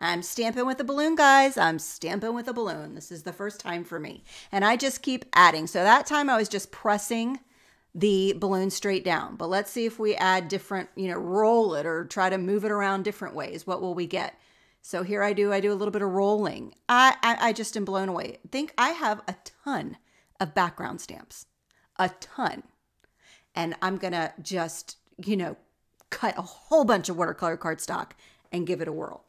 I'm stamping with a balloon, guys. I'm stamping with a balloon. This is the first time for me. And I just keep adding. So that time I was just pressing the balloon straight down. But let's see if we add different, you know, roll it or try to move it around different ways. What will we get? So here I do, I do a little bit of rolling. I, I, I just am blown away. Think I have a ton of background stamps, a ton. And I'm gonna just, you know, cut a whole bunch of watercolor cardstock and give it a whirl.